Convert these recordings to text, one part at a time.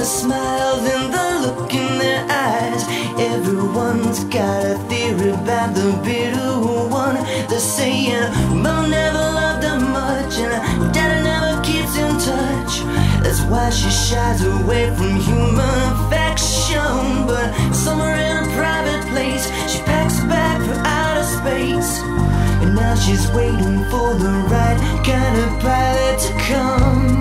the smile, and the look in their eyes. Everyone's got a theory about the bitter one. They're saying, Mom never loved her much, and Dad never keeps in touch. That's why she shies away from human affection. But somewhere in a private place, she packs a bag for outer space. And now she's waiting for the right kind of pilot to come.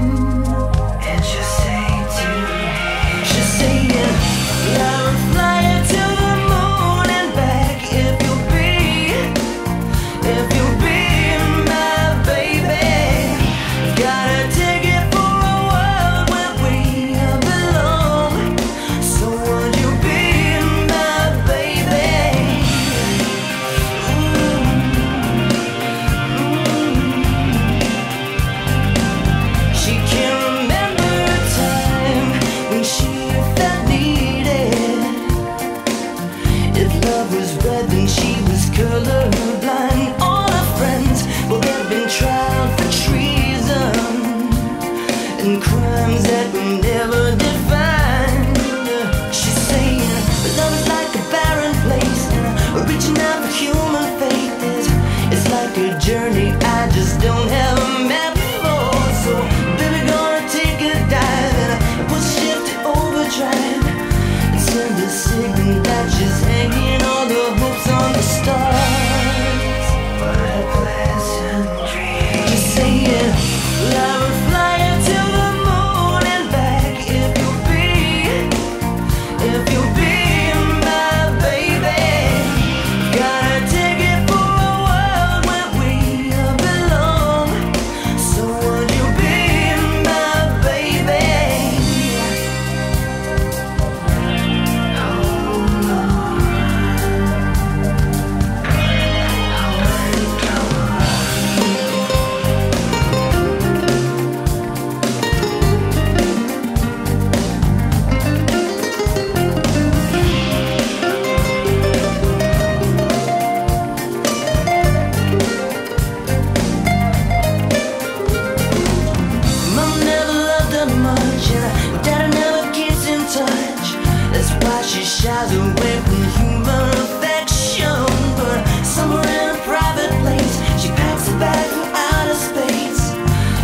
she shies away from human affection. But somewhere in a private place, she packs a bag from outer space.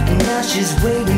And now she's waiting.